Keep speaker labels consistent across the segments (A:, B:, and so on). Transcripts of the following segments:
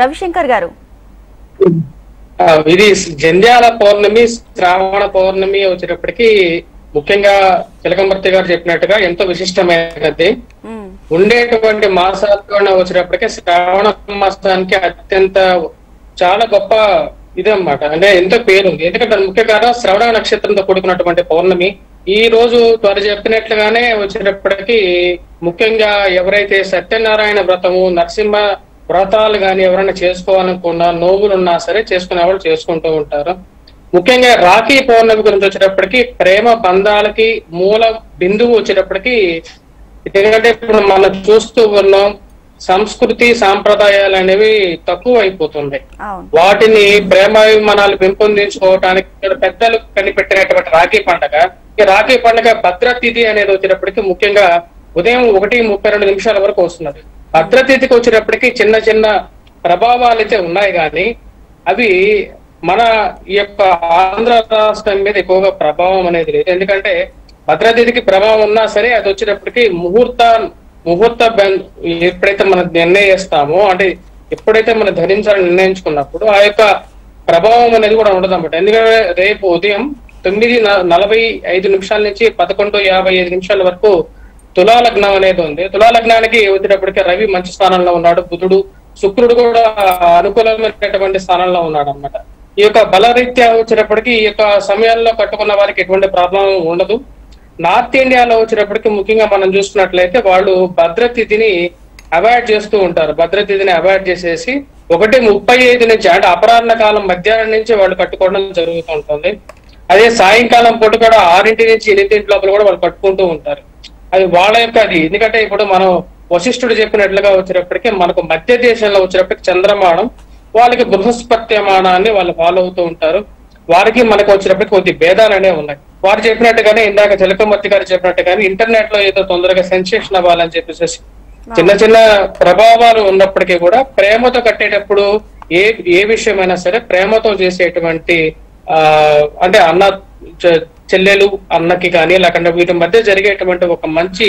A: రవిశంకర్ గారు.
B: ఇది జంధ్యాల పౌర్ణమి శ్రావణ పౌర్ణమి వచ్చేటప్పటికి ముఖ్యంగా చిలకంబర్తి గారు చెప్పినట్టుగా ఎంతో విశిష్టమైనది. ఉండేటువంటి మాసాల్లో వచ్చేటప్పటికి శ్రావణ మాసానికి అత్యంత చాలా గొప్ప ఇదన్నమాట. అంటే ఎంతో పేరు ఉంది. ఎందుకంటే ముఖ్య కారణం శ్రవణ నక్షత్రంతో కూడుకున్నటువంటి పౌర్ణమి. ఈ రోజు త్వర చెప్పినట్లుగానే వచ్చేటప్పటికి ముఖ్యంగా ఎవరైతే సత్యనారాయణ వ్రతము నరసింహ వ్రతాలు గాని ఎవరైనా చేసుకోవాలనుకున్నా నోవులు ఉన్నా సరే చేసుకునే వాళ్ళు చేసుకుంటూ ఉంటారు. ముఖ్యంగా రాఖీ పౌర్ణమి గురించి వచ్చేటప్పటికి ప్రేమ బంధాలకి మూల బిందువు వచ్చేటప్పటికి ఎందుకంటే ఇప్పుడు మనం చూస్తూ ఉన్నాం సంస్కృతి సాంప్రదాయాలు అనేవి తక్కువ
A: అవును.
B: వాటిని ప్రేమాభిమానాలు పెంపొందించుకోవడానికి ఇక్కడ పెద్దలు కనిపెట్టినటువంటి రాఖీ పండగ. ఈ రాఖీ పండగ భద్రతిథి అనేది వచ్చేటప్పటికి ముఖ్యంగా ఉదయం ఒకటి ముప్పై రెండు నిమిషాల వరకు వస్తున్నది. భద్రతీతికి వచ్చేటప్పటికి చిన్న చిన్న ప్రభావాలు అయితే ఉన్నాయి కానీ అవి మన ఈ యొక్క ఆంధ్ర రాష్ట్రం మీద ఎక్కువగా ప్రభావం అనేది లేదు. ఎందుకంటే భద్రతిథికి ప్రభావం ఉన్నా సరే అది వచ్చినప్పటికీ ముహూర్త ముహూర్త ఎప్పుడైతే మనం నిర్ణయిస్తామో అంటే ఎప్పుడైతే మనం ధరించాలని నిర్ణయించుకున్నప్పుడు ఆ యొక్క ప్రభావం అనేది కూడా ఉండదు అనమాట ఎందుకంటే రేపు ఉదయం తొమ్మిది నలభై ఐదు నిమిషాల నుంచి పదకొండు యాభై ఐదు నిమిషాల వరకు తులాలగ్నం అనేది ఉంది. తులాలగ్నానికి వచ్చేటప్పటికి రవి మంచి స్థానంలో ఉన్నాడు. బుధుడు శుక్రుడు కూడా అనుకూలమైనటువంటి స్థానంలో ఉన్నాడు అనమాట ఈ యొక్క బలరీత్యా వచ్చేటప్పటికి ఈ యొక్క సమయాల్లో కట్టుకున్న వారికి ఎటువంటి ప్రాబ్లం ఉండదు. నార్త్ ఇండియాలో వచ్చేటప్పటికి ముఖ్యంగా మనం చూసుకున్నట్లయితే వాళ్ళు భద్రతిథిని అవాయిడ్ చేస్తూ ఉంటారు. భద్రతిథిని అవాయిడ్ చేసేసి ఒకటి ముప్పై ఐదు నుంచి అంటే అపరాహ్న కాలం మధ్యాహ్నం నుంచి వాళ్ళు కట్టుకోవడం జరుగుతూ ఉంటుంది. అదే సాయంకాలం పూట కూడా ఆరింటి నుంచి ఎనిమిదింటి లోపల కూడా వాళ్ళు కట్టుకుంటూ ఉంటారు. అది వాళ్ళ యొక్క అది. ఎందుకంటే ఇప్పుడు మనం వశిష్ఠుడు చెప్పినట్లుగా వచ్చేటప్పటికి మనకు మధ్య దేశంలో వచ్చేటప్పటికి చంద్రమానం వాళ్ళకి బృహస్పత్యమానాన్ని వాళ్ళు ఫాలో అవుతూ ఉంటారు. వారికి మనకు వచ్చినప్పటికి కొద్ది భేదాలు అనేవి ఉన్నాయి. వారు చెప్పినట్టుగానే ఇందాక చిలకమర్తి గారు చెప్పినట్టుగానే ఇంటర్నెట్లో ఏదో తొందరగా సెన్సేషన్ అవ్వాలని చెప్పేసి చిన్న చిన్న ప్రభావాలు ఉన్నప్పటికీ కూడా ప్రేమతో కట్టేటప్పుడు ఏ ఏ విషయమైనా సరే ప్రేమతో చేసేటువంటి ఆ అంటే అన్న చెల్లెలు అన్నకి కానీ లేకుంటే వీటి మధ్య జరిగేటువంటి ఒక మంచి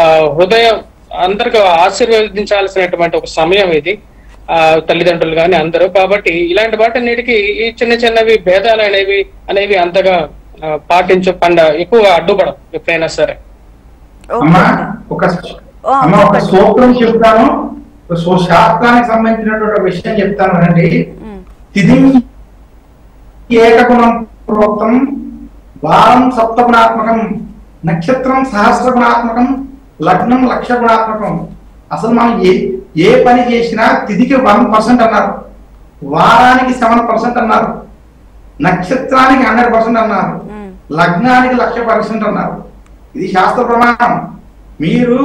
B: ఆ హృదయం అందరికి ఆశీర్వదించాల్సినటువంటి ఒక సమయం ఇది. ఆ తల్లిదండ్రులు కానీ అందరూ. కాబట్టి ఇలాంటి వాటన్నిటికీ ఈ చిన్న చిన్నవి భేదాలు అనేవి అనేవి అంతగా పాటించు పండ ఎక్కువ అడ్డుపడం ఎప్పుడైనా సరే.
C: ఒక. సూత్రం చెప్తాను. శాస్త్రానికి సంబంధించినటువంటి ఒక విషయం చెప్తాను అండి. తిథి ఏకగుణం ప్రోక్తం వారం సప్తగుణాత్మకం నక్షత్రం సహస్రగుణాత్మకం లగ్నం లక్ష గుణాత్మకం అసలు మనం ఏ ఏ పని చేసినా తిథికి వన్ పర్సెంట్ అన్నారు. వారానికి సెవెన్ పర్సెంట్ అన్నారు. నక్షత్రానికి హండ్రెడ్ పర్సెంట్ అన్నారు. లగ్నానికి లక్ష పర్సెంట్ అన్నారు. ఇది శాస్త్ర ప్రమాణం. మీరు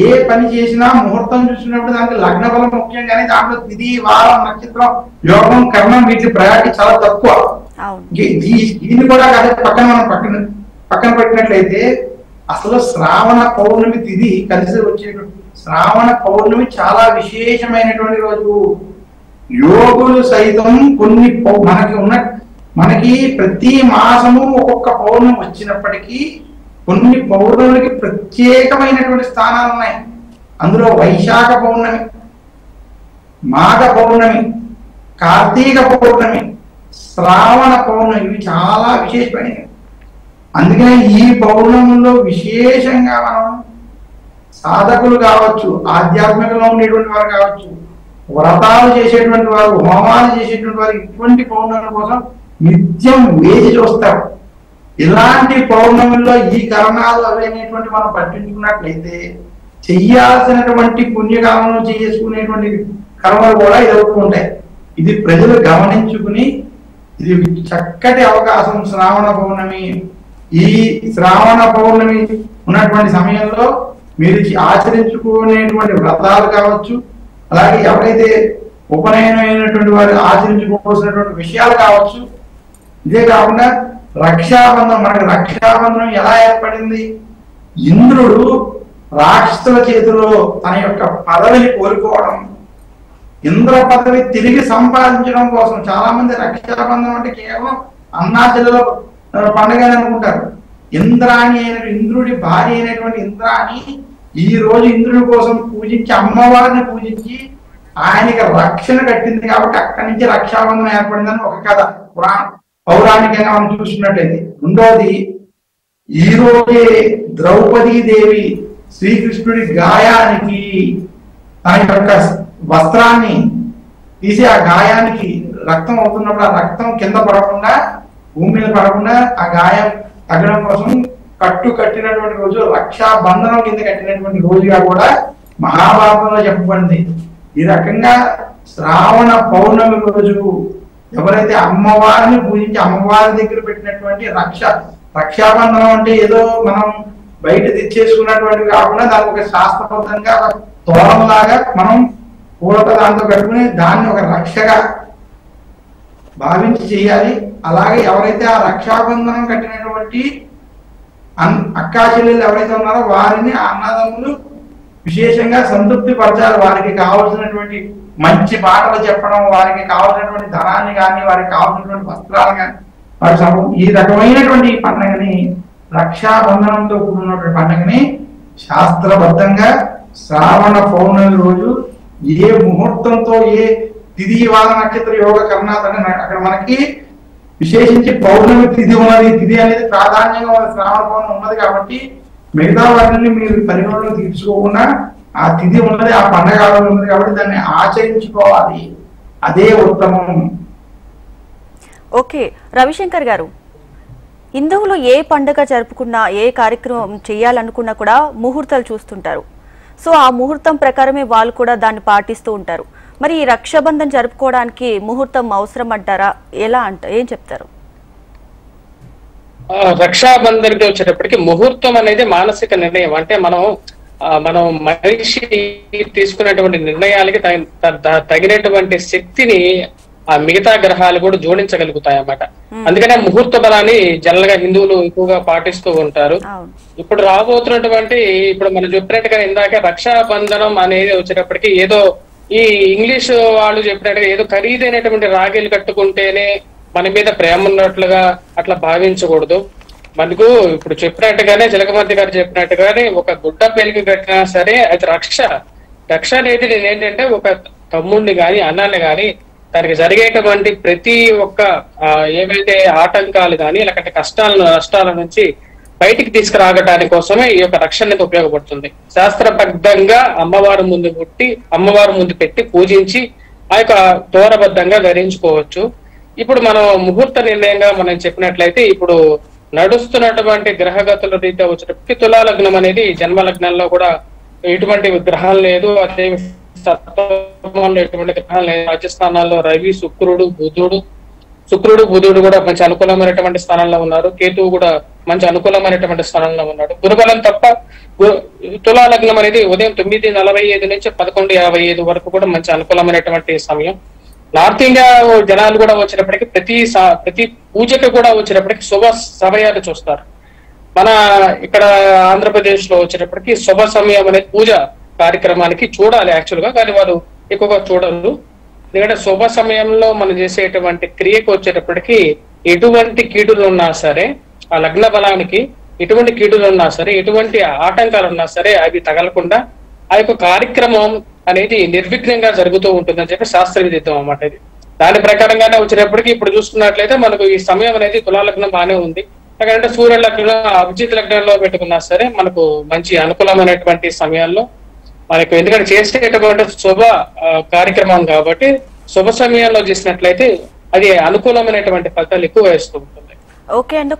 C: ఏ పని చేసినా ముహూర్తం చూసినప్పుడు దానికి లగ్న బలం ముఖ్యం కానీ దాంట్లో తిథి వారం నక్షత్రం యోగం కర్మం వీటి ప్రయారిటీ చాలా తక్కువ. దీన్ని కూడా అదే పక్కన మనం పక్కన పక్కన పెట్టినట్లయితే అసలు శ్రావణ పౌర్ణమి తిథి కలిసి వచ్చేటువంటి శ్రావణ పౌర్ణమి చాలా విశేషమైనటువంటి రోజు. యోగులు సైతం కొన్ని మనకి ఉన్న మనకి ప్రతి మాసము ఒక్కొక్క పౌర్ణమి వచ్చినప్పటికీ కొన్ని పౌర్ణములకి ప్రత్యేకమైనటువంటి స్థానాలు ఉన్నాయి. అందులో వైశాఖ పౌర్ణమి మాఘ పౌర్ణమి కార్తీక పౌర్ణమి శ్రావణ పౌర్ణమి ఇవి చాలా విశేషమైనవి. అందుకనే ఈ పౌర్ణముల్లో విశేషంగా మనం సాధకులు కావచ్చు ఆధ్యాత్మికంలో ఉండేటువంటి వారు కావచ్చు వ్రతాలు చేసేటువంటి వారు హోమాలు చేసేటువంటి వారు ఇటువంటి పౌర్ణముల కోసం నిత్యం వేచి చూస్తారు. ఇలాంటి పౌర్ణమిలో ఈ కరణాలు అవి అనేటువంటి మనం పట్టించుకున్నట్లయితే చెయ్యాల్సినటువంటి పుణ్యకామం చేసుకునేటువంటి కర్మలు కూడా ఎదుర్కొంటాయి ఉంటాయి. ఇది ప్రజలు గమనించుకుని ఇది చక్కటి అవకాశం శ్రావణ పౌర్ణమి. ఈ శ్రావణ పౌర్ణమి ఉన్నటువంటి సమయంలో మీరు ఆచరించుకునేటువంటి వ్రతాలు కావచ్చు అలాగే ఎవరైతే ఉపనయనం అయినటువంటి వారు ఆచరించుకోవాల్సినటువంటి విషయాలు కావచ్చు ఇదే కాకుండా రక్షాబంధం మనకి రక్షాబంధం ఎలా ఏర్పడింది? ఇంద్రుడు రాక్షసుల చేతిలో తన యొక్క పదవిని కోరుకోవడం ఇంద్ర పదవి తిరిగి సంపాదించడం కోసం చాలా మంది రక్షాబంధం అంటే కేవలం అన్నాచలలో పండుగ అనుకుంటారు. ఇంద్రాణి అయిన ఇంద్రుడి భార్య అయినటువంటి ఇంద్రాణి ఈ రోజు ఇంద్రుడి కోసం పూజించి అమ్మవారిని పూజించి ఆయనకి రక్షణ కట్టింది కాబట్టి అక్కడి నుంచి రక్షాబంధం ఏర్పడిందని ఒక కథ పురాణం. పౌరాణికంగా మనం చూసుకున్నట్టయితే రెండవది ఈరోజే రోజే ద్రౌపదీ దేవి శ్రీకృష్ణుడి గాయానికి తన యొక్క వస్త్రాన్ని తీసి ఆ గాయానికి రక్తం అవుతున్నప్పుడు ఆ రక్తం కింద పడకుండా భూమి మీద పడకుండా ఆ గాయం తగ్గడం కోసం కట్టు కట్టినటువంటి రోజు రక్షా బంధనం కింద కట్టినటువంటి రోజుగా కూడా మహాభారతంలో చెప్పబడింది. ఈ రకంగా శ్రావణ పౌర్ణమి రోజు ఎవరైతే అమ్మవారిని పూజించి అమ్మవారి దగ్గర పెట్టినటువంటి రక్ష రక్షాబంధనం అంటే ఏదో మనం బయట తెచ్చేసుకున్నటువంటివి కాకుండా దానికి ఒక శాస్త్రబద్ధంగా ఒక తోరణంలాగా మనం పూలతో దాంతో కట్టుకుని దాన్ని ఒక రక్షగా భావించి చేయాలి. అలాగే ఎవరైతే ఆ రక్షాబంధనం కట్టినటువంటి అక్కా చెల్లెలు ఎవరైతే ఉన్నారో వారిని అన్నదమ్ములు విశేషంగా సంతృప్తి పరచాలి వారికి కావలసినటువంటి మంచి మాటలు చెప్పడం వారికి కావలసినటువంటి ధనాన్ని కానీ వారికి కావలసినటువంటి వస్త్రాలు కానీ వారి ఈ రకమైనటువంటి పండుగని రక్షాబంధనంతో కూడినటువంటి పండుగని శాస్త్రబద్ధంగా శ్రావణ పౌర్ణమి రోజు ఏ ముహూర్తంతో ఏ తిది వాద నక్షత్ర యోగ కర్ణాథ్ అని అక్కడ మనకి విశేషించి పౌర్ణమి తిథి ఉన్నది. తిథి అనేది ప్రాధాన్యంగా ఉన్న శ్రావణ పౌర్ణమి ఉన్నది కాబట్టి మిగతా వాటిని మీరు పరిగణలో తీర్చుకోకుండా ఆ తిథి ఉన్నది ఆ పండగ ఉన్నది కాబట్టి దాన్ని ఆచరించుకోవాలి. అదే ఉత్తమం.
A: ఓకే. రవిశంకర్ గారు హిందువులు ఏ పండుగ జరుపుకున్నా ఏ కార్యక్రమం చేయాలనుకున్నా కూడా ముహూర్తాలు చూస్తుంటారు. సో ఆ ముహూర్తం ప్రకారమే వాళ్ళు కూడా దాన్ని పాటిస్తూ ఉంటారు. మరి ఈ రక్షాబంధం జరుపుకోవడానికి ముహూర్తం అవసరం అంటారా? ఎలా అంట ఏం చెప్తారు?
B: రక్షాబంధన్కి వచ్చేటప్పటికి ముహూర్తం అనేది మానసిక నిర్ణయం. అంటే మనం మనం మనిషి తీసుకునేటువంటి నిర్ణయాలకి తగినటువంటి శక్తిని ఆ మిగతా గ్రహాలు కూడా జోడించగలుగుతాయి అన్నమాట అందుకనే ముహూర్త బలాన్ని జనరల్గా హిందువులు ఎక్కువగా పాటిస్తూ ఉంటారు. ఇప్పుడు రాబోతున్నటువంటి ఇప్పుడు మనం చెప్పినట్టుగా ఇందాక రక్షాబంధనం అనేది వచ్చేటప్పటికి ఏదో ఈ ఇంగ్లీష్ వాళ్ళు చెప్పినట్టుగా ఏదో ఖరీదైనటువంటి రాఖీలు కట్టుకుంటేనే మన మీద ప్రేమ ఉన్నట్లుగా అట్లా భావించకూడదు. మనకు ఇప్పుడు చెప్పినట్టుగానే జలగమతి గారు చెప్పినట్టుగానే ఒక గుడ్డ పెళ్ళికి కట్టినా సరే అది రక్ష. రక్ష అనేది నేను ఏంటంటే ఒక తమ్ముడిని గాని అన్నాన్ని గాని తనకి జరిగేటువంటి ప్రతి ఒక్క ఏవైతే ఆటంకాలు కానీ లేకపోతే కష్టాలను నష్టాల నుంచి బయటికి తీసుకురాగటానికి కోసమే ఈ యొక్క రక్షణ అనేది ఉపయోగపడుతుంది. శాస్త్రబద్ధంగా అమ్మవారి ముందు పుట్టి అమ్మవారి ముందు పెట్టి పూజించి ఆ యొక్క దూరబద్ధంగా ధరించుకోవచ్చు. ఇప్పుడు మనం ముహూర్త నిర్ణయంగా మనం చెప్పినట్లయితే ఇప్పుడు నడుస్తున్నటువంటి గ్రహగతుల రీత్యా వచ్చేటప్పటికి తులాలగ్నం అనేది జన్మ లగ్నంలో కూడా ఎటువంటి గ్రహం లేదు. అదే సప్తమంలో ఎటువంటి గ్రహం లేదు. రాజస్థానాల్లో రవి శుక్రుడు బుధుడు. శుక్రుడు బుధుడు కూడా మంచి అనుకూలమైనటువంటి స్థానంలో ఉన్నారు. కేతువు కూడా మంచి అనుకూలమైనటువంటి స్థానంలో ఉన్నాడు. గురుబలం తప్ప తులాలగ్నం అనేది ఉదయం తొమ్మిది నలభై ఐదు నుంచి పదకొండు యాభై ఐదు వరకు కూడా మంచి అనుకూలమైనటువంటి సమయం. నార్త్ ఇండియా జనాలు కూడా వచ్చినప్పటికీ ప్రతి ప్రతి పూజకి కూడా వచ్చినప్పటికీ శుభ సమయాలు చూస్తారు. మన ఇక్కడ ఆంధ్రప్రదేశ్లో వచ్చేటప్పటికి శుభ సమయం అనే పూజ కార్యక్రమానికి చూడాలి యాక్చువల్గా కానీ వారు ఎక్కువగా చూడరు. ఎందుకంటే శుభ సమయంలో మనం చేసేటువంటి క్రియకు వచ్చేటప్పటికి ఎటువంటి కీడులు ఉన్నా సరే ఆ లగ్న బలానికి ఎటువంటి కీడులు ఉన్నా సరే ఎటువంటి ఆటంకాలు ఉన్నా సరే అవి తగలకుండా ఆ యొక్క కార్యక్రమం అనేది నిర్విఘ్నంగా జరుగుతూ ఉంటుందని చెప్పి శాస్త్ర విదితం అన్నమాట ఇది. దాని ప్రకారంగానే వచ్చినప్పటికీ ఇప్పుడు చూసుకున్నట్లయితే మనకు ఈ సమయం అనేది తులాలగ్నం బాగానే ఉంది. ఎందుకంటే సూర్య లగ్నం అభిజిత్ లగ్నంలో పెట్టుకున్నా సరే మనకు మంచి అనుకూలమైనటువంటి సమయాల్లో మనకు ఎందుకంటే చేసేటటువంటి శుభ కార్యక్రమం కాబట్టి శుభ సమయంలో చేసినట్లయితే అది అనుకూలమైనటువంటి ఫలితాలు ఎక్కువ వేస్తూ ఉంటుంది.
A: ఓకే అండి